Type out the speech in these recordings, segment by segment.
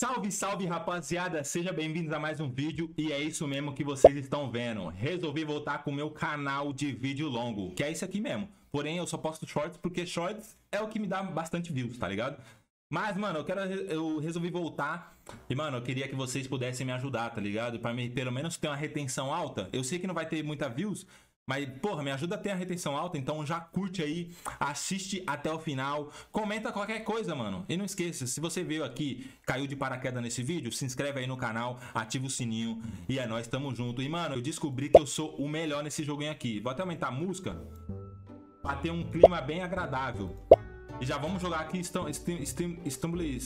Salve, salve rapaziada, sejam bem-vindos a mais um vídeo e é isso mesmo que vocês estão vendo. Resolvi voltar com o meu canal de vídeo longo, que é isso aqui mesmo. Porém, eu só posto shorts porque shorts é o que me dá bastante views, tá ligado? Mas, mano, eu quero eu resolvi voltar e, mano, eu queria que vocês pudessem me ajudar, tá ligado? Pra mim, pelo menos ter uma retenção alta. Eu sei que não vai ter muita views, mas, porra, me ajuda a ter a retenção alta, então já curte aí, assiste até o final, comenta qualquer coisa, mano. E não esqueça, se você veio aqui, caiu de paraquedas nesse vídeo, se inscreve aí no canal, ativa o sininho e é nóis, tamo junto. E, mano, eu descobri que eu sou o melhor nesse joguinho aqui. Vou até aumentar a música pra ter um clima bem agradável. E já vamos jogar aqui. Stumble... Stumble...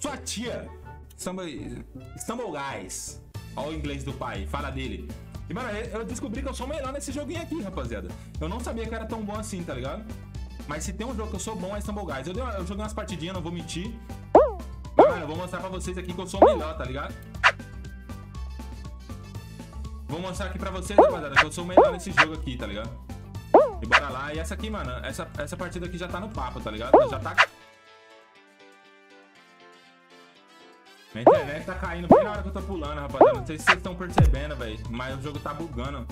Sua tia! Stumble... Stumble Guys. Olha o inglês do pai, fala dele. E, mano, eu descobri que eu sou melhor nesse joguinho aqui, rapaziada. Eu não sabia que era tão bom assim, tá ligado? Mas se tem um jogo que eu sou bom é Stumble Guys. Eu, eu joguei umas partidinhas, não vou mentir. Mano, eu vou mostrar pra vocês aqui que eu sou melhor, tá ligado? Vou mostrar aqui pra vocês, rapaziada, que eu sou melhor nesse jogo aqui, tá ligado? E bora lá. E essa aqui, mano, essa, essa partida aqui já tá no papo, tá ligado? Já tá Minha internet tá caindo bem na hora que eu tô pulando, rapaziada. Não sei se vocês estão percebendo, velho. Mas o jogo tá bugando.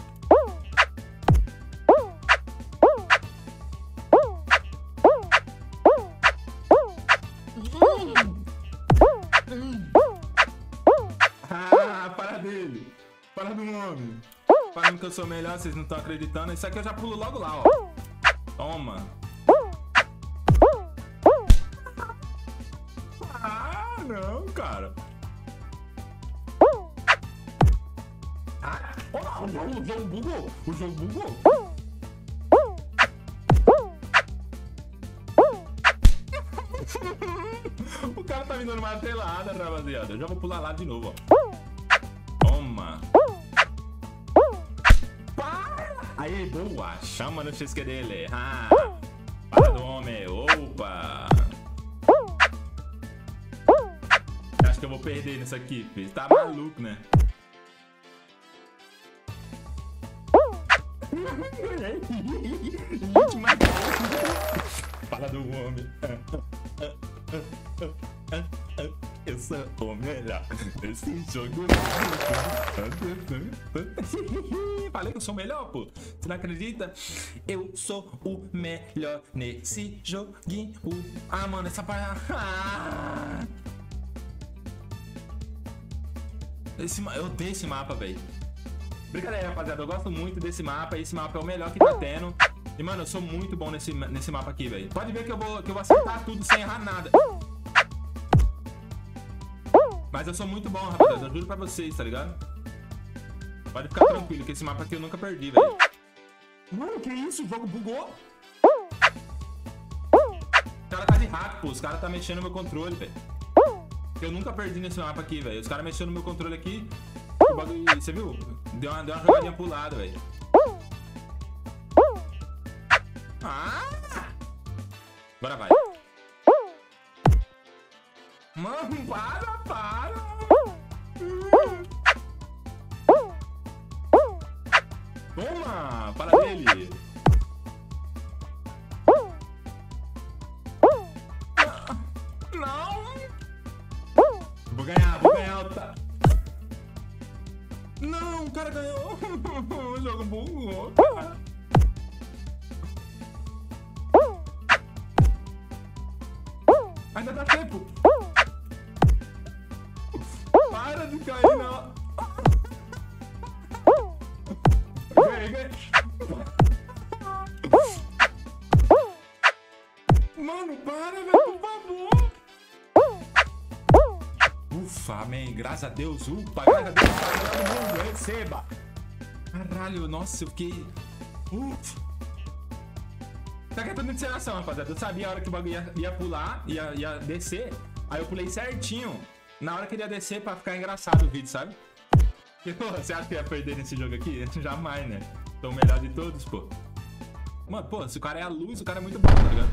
Ah, para dele. Para do homem. Falando que eu sou melhor, vocês não estão acreditando. Isso aqui eu já pulo logo lá, ó. Toma. Não, cara. Ah, o jogo bugou. O jogo bugou. o cara tá me dando uma telada, rapaziada. Eu já vou pular lá de novo, ó. Toma. Aí, boa. Chama no XQ dele. Ah, para do perder nessa aqui. Tá maluco, né? Fala do homem. Eu sou o melhor nesse jogo. Falei que eu sou o melhor, pô. Você não acredita? Eu sou o melhor nesse joguinho. Ah, mano, essa parada. Esse, eu odeio esse mapa, velho. Brincadeira, rapaziada. Eu gosto muito desse mapa. Esse mapa é o melhor que tá tendo. E, mano, eu sou muito bom nesse, nesse mapa aqui, velho. Pode ver que eu, vou, que eu vou acertar tudo sem errar nada. Mas eu sou muito bom, rapaziada. Eu juro pra vocês, tá ligado? Pode ficar tranquilo, que esse mapa aqui eu nunca perdi, velho. Mano, que isso? O jogo bugou? O cara tá de hack, pô. Os caras tá mexendo no meu controle, velho. Eu nunca perdi nesse mapa aqui, velho. Os caras mexeram no meu controle aqui. O bagulho, você viu? Deu uma, deu uma jogadinha pro lado, velho. Ah! Agora vai. Mano, para, para! Toma! Para dele! Não, o cara ganhou. o jogo bugou, cara. Amém. Graças a Deus. Upa, graças a Deus. Todo mundo, receba. Caralho, nossa, eu fiquei... Ufa. Tá quieto de encenação, rapaziada. Eu sabia a hora que o bagulho ia, ia pular, ia, ia descer. Aí eu pulei certinho na hora que ele ia descer pra ficar engraçado o vídeo, sabe? E, pô, você acha que ia perder nesse jogo aqui? Jamais, né? Sou o melhor de todos, pô. Mano, pô, se o cara é a luz, o cara é muito bom, tá ligado?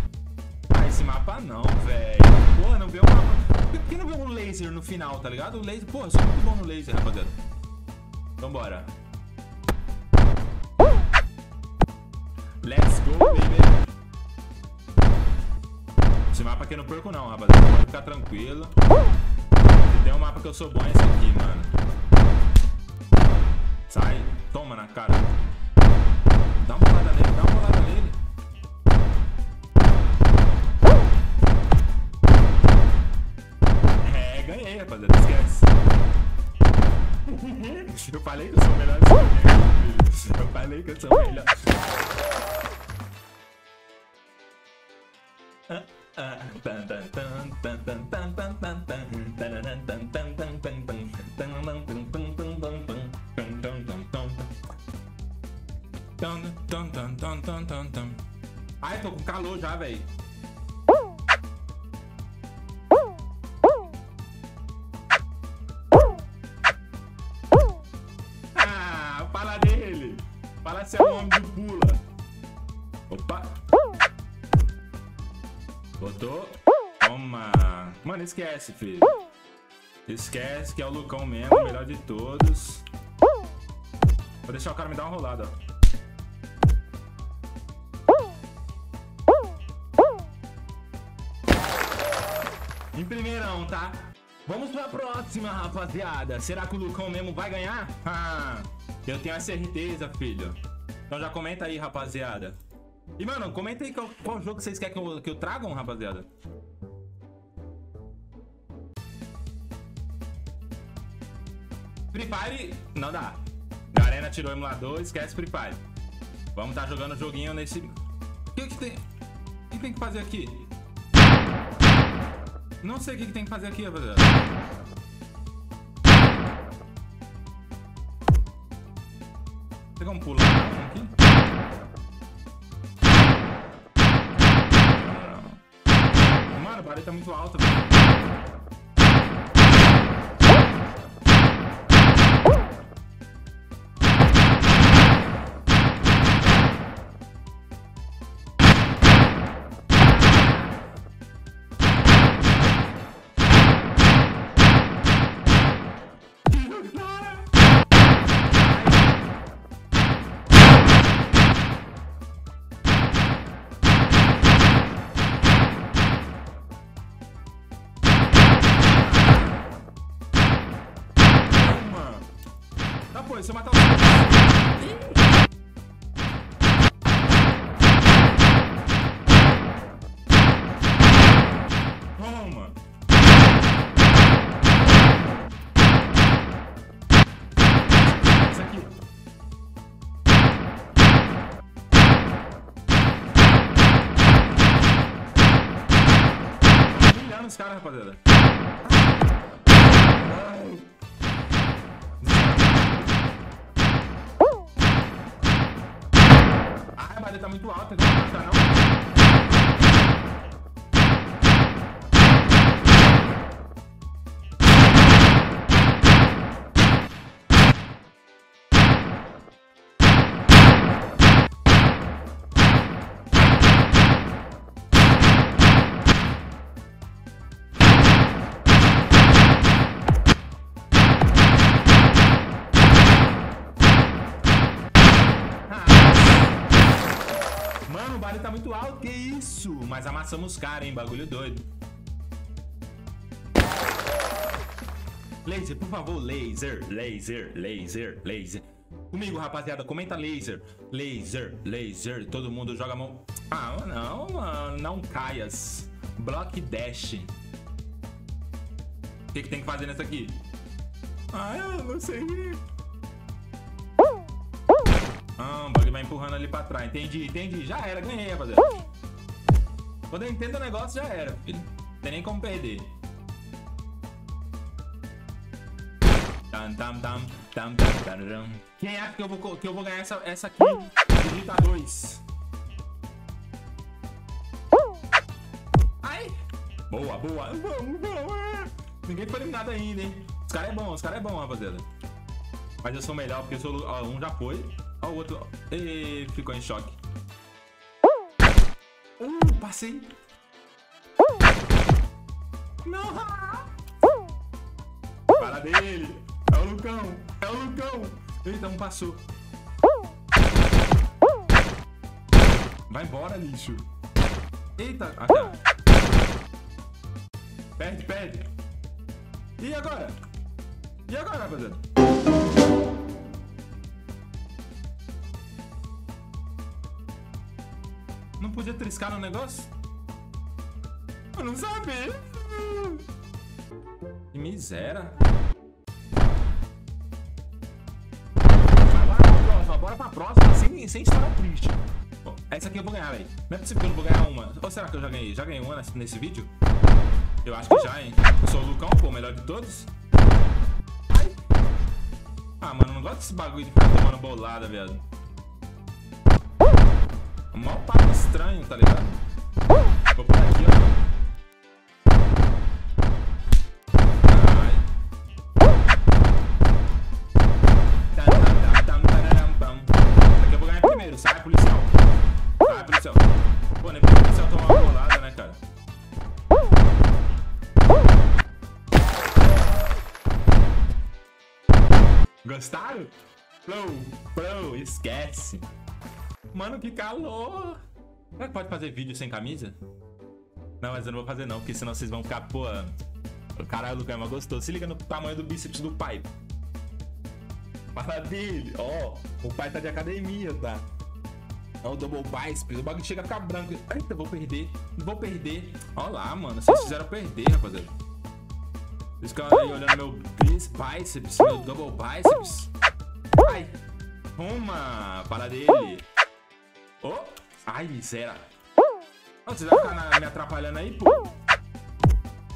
Ah, esse mapa não, velho. Porra, não vê o mapa. Por que não vê um laser no final, tá ligado? O laser, porra, eu sou muito bom no laser, rapaziada. Vambora. Let's go, baby. Esse mapa aqui eu não perco não, rapaziada. Pode ficar tranquilo. Se tem um mapa que eu sou bom é esse aqui, mano. Sai. Toma na cara. Dá uma Eu falei que eu sou melhor Eu falei que eu sou melhor. Ai, tô com calor já, velho. Esquece, filho. Esquece que é o Lucão mesmo, o melhor de todos. Vou deixar o cara me dar uma rolada, ó. Em primeirão, tá? Vamos pra próxima, rapaziada. Será que o Lucão mesmo vai ganhar? Ah, eu tenho a certeza, filho. Então já comenta aí, rapaziada. E, mano, comenta aí qual, qual jogo vocês querem que eu, que eu traga, rapaziada. Free Fire, não dá. Garena tirou o emulador, esquece Free Fire. Vamos tá jogando joguinho nesse... O que que tem... O que tem que fazer aqui? Não sei o que, que tem que fazer aqui, rapaziada. Tem como pular aqui? Mano, a parede tá muito alta, velho. Foi, se eu matar o... Os caras, rapaziada. Tá muito alta, não não. Muito alto, que isso? Mas amassamos cara, hein? Bagulho doido. Laser, por favor, laser, laser, laser, laser. Comigo, rapaziada, comenta laser, laser, laser. Todo mundo joga a mão. Ah, não, mano, não caias. Block dash. O que, que tem que fazer nessa aqui? Ah, eu não sei. O bug vai empurrando ali pra trás. Entendi, entendi. Já era, ganhei, rapaziada. Quando eu entendo o negócio, já era, filho. Não tem nem como perder. Tam, tam, tam, tam, tam, Quem acha que eu vou, que eu vou ganhar essa, essa aqui? Digita 2. Ai! Boa, boa. Vamos, vamos. Ninguém foi eliminado ainda, hein? Os caras é bom, os caras é bom, rapaziada. Mas eu sou melhor porque eu sou. Ó, um já foi. Ó, o outro. E ficou em choque. Uh, passei. Não! Para dele! É o Lucão! É o Lucão! Eita, um passou. Vai embora, lixo. Eita, ah, tá. Perde, perde. E agora? E agora, rapaziada? Não podia triscar no negócio? Eu não sabia. Que miséria. Bora pra próxima, bora pra próxima, sem, sem história triste. Bom, essa aqui eu vou ganhar, velho. Não é possível que eu não vou ganhar uma. Ou será que eu já ganhei? Já ganhei uma nesse, nesse vídeo? Eu acho que já, hein? Eu sou o Lucão, pô, o melhor de todos. Ai. Ah, mano, não gosto desse bagulho de ficar tomando bolada, viado mal tava estranho, tá ligado? Vou por aqui, ó. Sai, policial. Sai, policial. Pô, nem o policial tomar uma bolada, né, cara? Gostaram? Pro, pro, esquece. Mano, que calor. Será que pode fazer vídeo sem camisa? Não, mas eu não vou fazer não, porque senão vocês vão ficar, pô... Caralho, o Lucas é gostou. Se liga no tamanho do bíceps do pai. Dele. Ó, o pai tá de academia, tá? É o double biceps. O bagulho chega a ficar branco. Eita, vou perder. Vou perder. Ó lá, mano. Vocês fizeram perder, rapaziada. Vocês ficam aí olhando meu bíceps, meu double biceps. Ai. Uma. Para dele. Oh. Ai, miséria. Não, vocês vão ficar na- me atrapalhando aí, pô.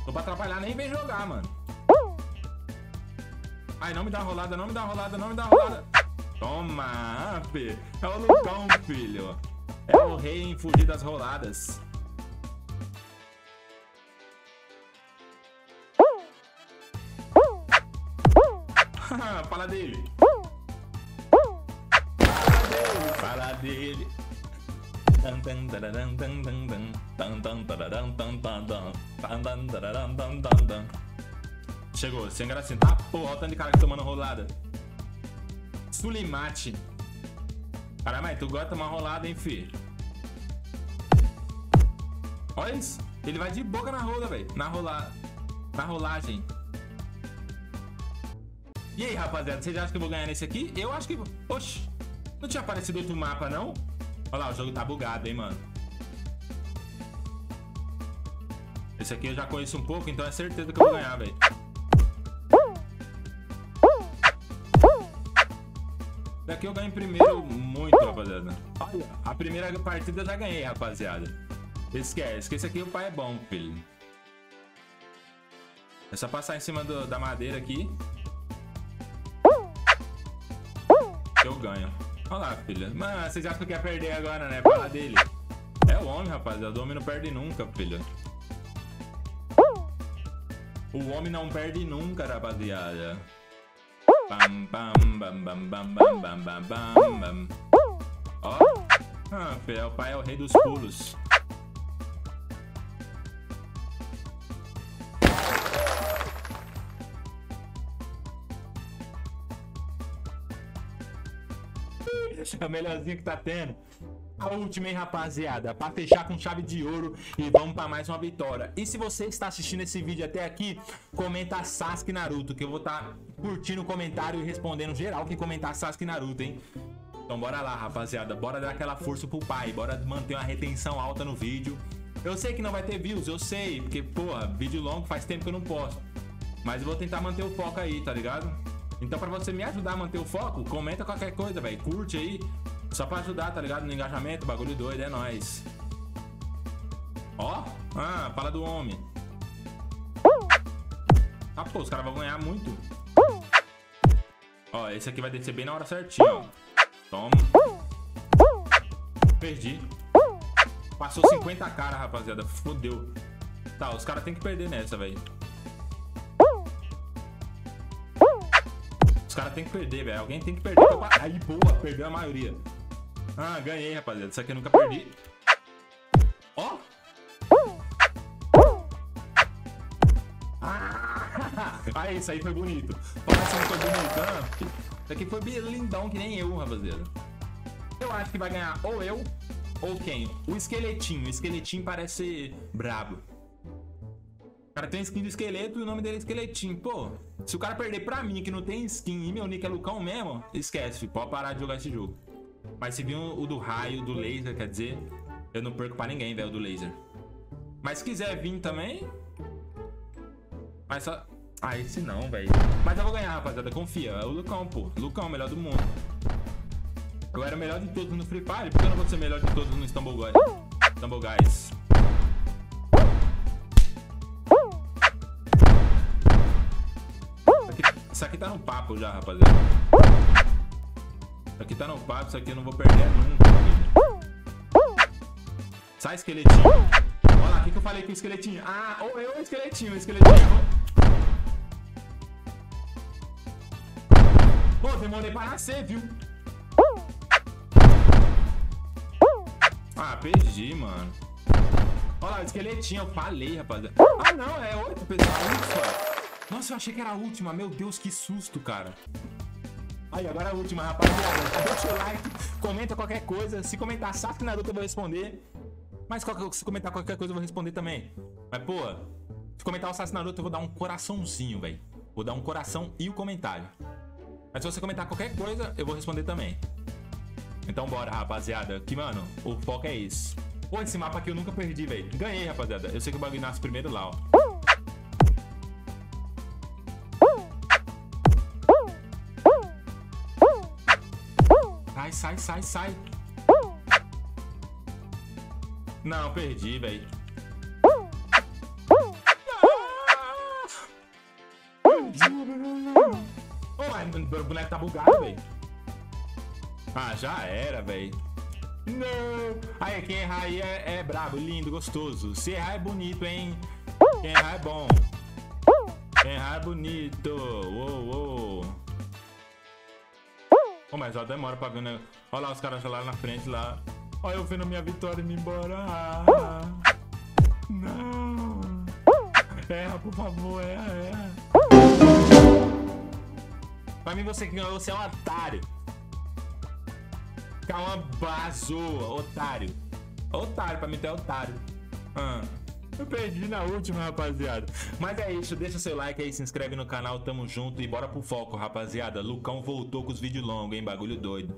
Tô pra atrapalhar, nem vem jogar, mano. Ai, não me dá rolada, não me dá rolada, não me dá rolada. Toma, filho. É o Lucão, filho. É o rei em fugir das roladas. Fala dele. Fala dele. Tan, tan, Chegou, sem gracinha. Tá, porra, olha o tanto de cara que tomando rolada. Sulimate. Caramba, tu gosta de tomar rolada, hein, fi? Olha isso. Ele vai de boca na rola, velho. Na rola... Na rolagem. E aí, rapaziada, vocês acham que eu vou ganhar nesse aqui? Eu acho que... Oxi. Não tinha aparecido outro mapa, não? Olha lá, o jogo tá bugado, hein, mano. Esse aqui eu já conheço um pouco, então é certeza que eu vou ganhar, velho. Daqui eu ganho primeiro muito, rapaziada. Olha, a primeira partida eu já ganhei, rapaziada. Esquece, que esse aqui o pai é bom, filho. É só passar em cima do- da madeira aqui. Eu ganho. Lá, filha. Mano, vocês acham que quer perder agora, né? Fala dele. É o homem, rapaziada. O homem não perde nunca, filho. O homem não perde nunca, rapaziada. Bam, bam, bam, bam, bam, bam, bam, bam, bam. Ó. Ah, filho, o pai é o rei dos pulos. É o melhorzinho que tá tendo. A última, hein, rapaziada? Pra fechar com chave de ouro e vamos pra mais uma vitória. E se você está assistindo esse vídeo até aqui, comenta Sasuke Naruto, que eu vou estar tá curtindo o comentário e respondendo geral que comentar Sasuke Naruto, hein? Então bora lá, rapaziada. Bora dar aquela força pro pai. Bora manter uma retenção alta no vídeo. Eu sei que não vai ter views, eu sei, porque, porra, vídeo longo faz tempo que eu não posto. Mas eu vou tentar manter o foco aí, tá ligado? Então pra você me ajudar a manter o foco, comenta qualquer coisa, velho. Curte aí. Só pra ajudar, tá ligado? No engajamento, bagulho doido, é nóis. Ó, ah, fala do homem. Ah, pô, os caras vão ganhar muito. Ó, esse aqui vai descer bem na hora certinho, ó. Toma. Perdi. Passou 50 cara, rapaziada. Fodeu. Tá, os caras tem que perder nessa, velho. Os caras tem que perder, velho. Alguém tem que perder. Aí, boa, perdeu a maioria. Ah, ganhei, rapaziada. Isso aqui eu nunca perdi. Ó. Ah, aí, isso aí foi bonito. Olha se não foi bonito. Ah, isso aqui foi lindão, que nem eu, rapaziada. Eu acho que vai ganhar ou eu ou quem? O esqueletinho. O esqueletinho parece brabo. Cara tem skin do esqueleto e o nome dele é esqueletinho. Pô, se o cara perder pra mim que não tem skin e meu nick é Lucão mesmo, esquece. Pode parar de jogar esse jogo. Mas se vir o do raio, do laser, quer dizer, eu não perco pra ninguém, velho, do laser. Mas se quiser vir também. Mas só. Ah, esse não, velho. Mas eu vou ganhar, rapaziada. Confia. É o Lucão, pô. Lucão, melhor do mundo. Eu era o melhor de todos no Free Fire, porque eu não vou ser melhor de todos no Stumble Guys. Stumble Guys. Isso aqui tá no papo já, rapaziada. Isso aqui tá no papo, isso aqui eu não vou perder nunca. Sai, esqueletinho. Olha lá, o que, que eu falei com o esqueletinho? Ah, ou eu ou esqueletinho, o esqueletinho. Pô, demorei pra nascer, viu? Ah, perdi, mano. Olha lá, o esqueletinho, eu falei, rapaziada. Ah, não, é oito pessoas. Nossa, eu achei que era a última. Meu Deus, que susto, cara. Aí, agora a última, rapaziada. Deixa o like, comenta qualquer coisa. Se comentar Sasuke Naruto, eu vou responder. Mas se comentar qualquer coisa, eu vou responder também. Mas, pô, se comentar o Sasuke Naruto, eu vou dar um coraçãozinho, velho. Vou dar um coração e o um comentário. Mas se você comentar qualquer coisa, eu vou responder também. Então bora, rapaziada. Que, mano, o foco é esse. Pô, esse mapa aqui eu nunca perdi, velho. Ganhei, rapaziada. Eu sei que o bagulho nasce primeiro lá, ó. Sai, sai, sai. Não, perdi, velho. Ô, mas o boneco tá bugado, velho. Ah, já era, velho. Não. Aí, quem errar aí é, é brabo, lindo, gostoso. Se errar é bonito, hein? Quem errar é bom. Quem errar é bonito. Uou, uou. Mas ela demora pra ver, né? Olha lá os caras lá na frente lá. Olha eu vendo minha vitória indo embora. Ah, não. Erra, por favor, erra, erra. Pra mim, você que ganhou, você é um otário. Calma, bazoa, otário. Otário, pra mim tu é otário. Ah. Eu perdi na última, rapaziada. Mas é isso, deixa seu like aí, se inscreve no canal, tamo junto e bora pro foco, rapaziada. Lucão voltou com os vídeos longos, hein? Bagulho doido.